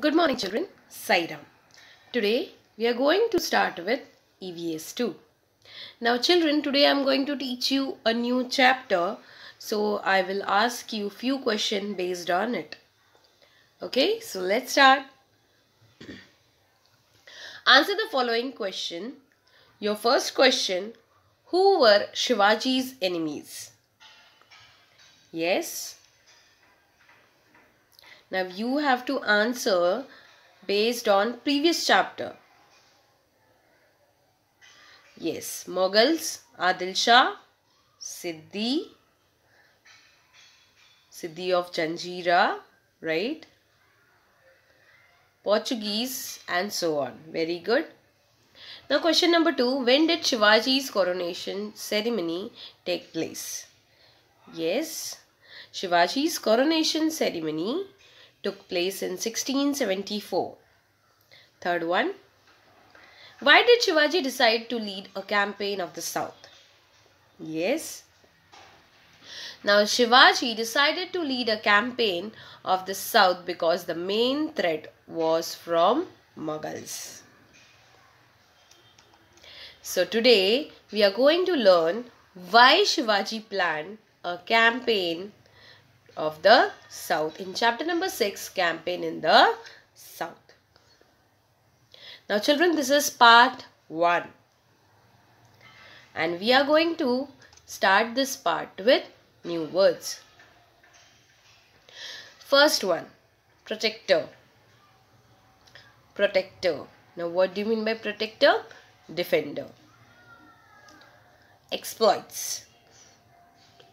Good morning children, Sairam. Today we are going to start with EVS 2. Now children, today I am going to teach you a new chapter. So I will ask you few questions based on it. Okay, so let's start. Answer the following question. Your first question, who were Shivaji's enemies? Yes, now you have to answer based on previous chapter. Yes, Mughals, Adil Shah, Siddhi, Siddhi of Janjira, right? Portuguese and so on. Very good. Now question number two. When did Shivaji's coronation ceremony take place? Yes, Shivaji's coronation ceremony took place in 1674. Third one. Why did Shivaji decide to lead a campaign of the south? Yes. Now Shivaji decided to lead a campaign of the south because the main threat was from Mughals. So today we are going to learn why Shivaji planned a campaign of the south. In chapter number 6 campaign in the south. Now children this is part 1 and we are going to start this part with new words. First one protector. Protector. Now what do you mean by protector? Defender. Exploits.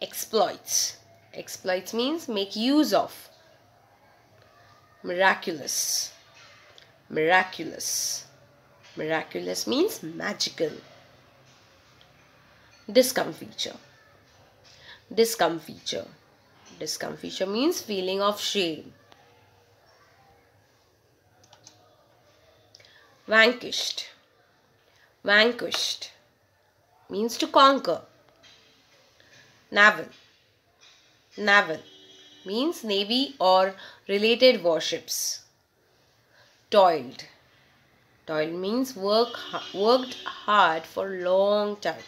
Exploits Exploits means make use of. Miraculous. Miraculous. Miraculous means magical. Discomfiture. Discomfiture. Discomfiture means feeling of shame. Vanquished. Vanquished means to conquer. Naval naval means navy or related warships. Toiled. Toil means work worked hard for long time.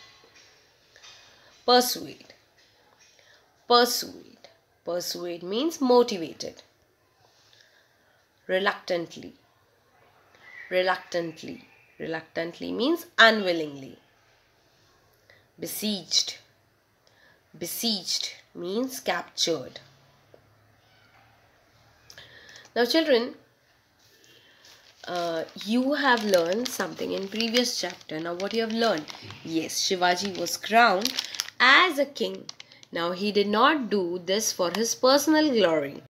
Persuade. Persuade. Persuade means motivated. Reluctantly. Reluctantly. Reluctantly means unwillingly. Besieged. Besieged means captured. Now children, uh, you have learned something in previous chapter. Now what you have learned? Yes, Shivaji was crowned as a king. Now he did not do this for his personal glory.